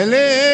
Hey.